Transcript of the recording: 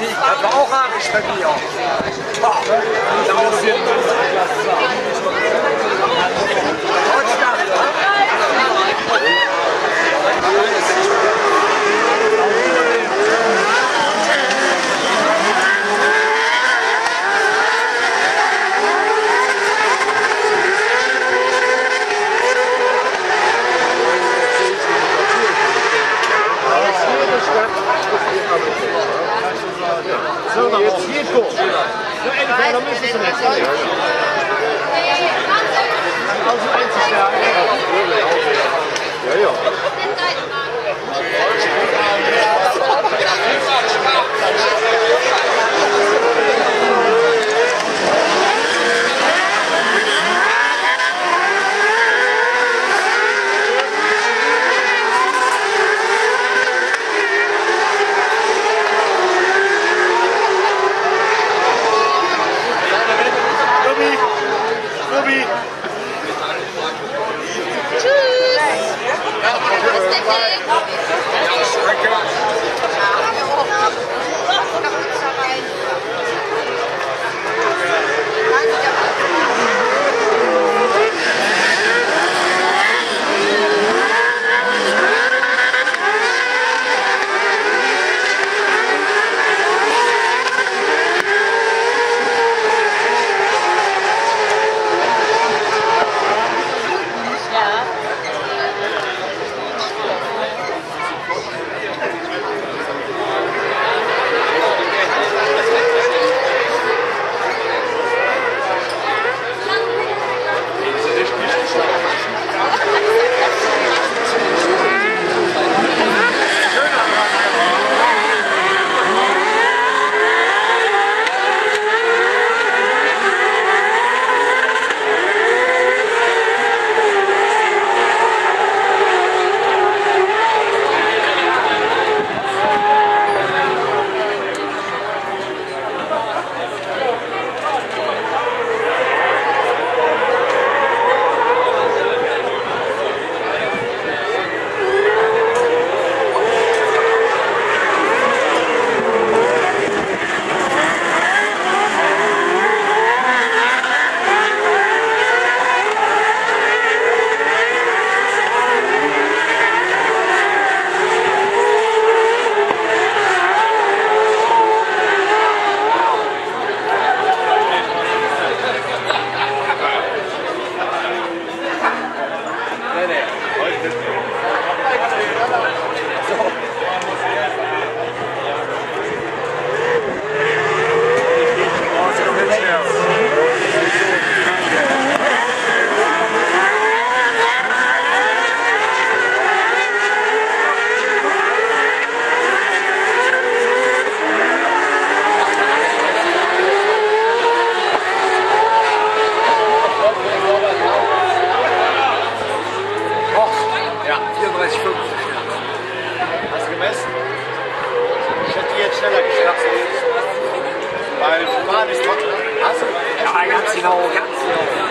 Das war auch arisch bei mir. Thank you very. Gemessen? Ich hätte die jetzt schneller geschafft. Weil Bahn ist trocken. Du? Ja, ganz genau, ganz genau.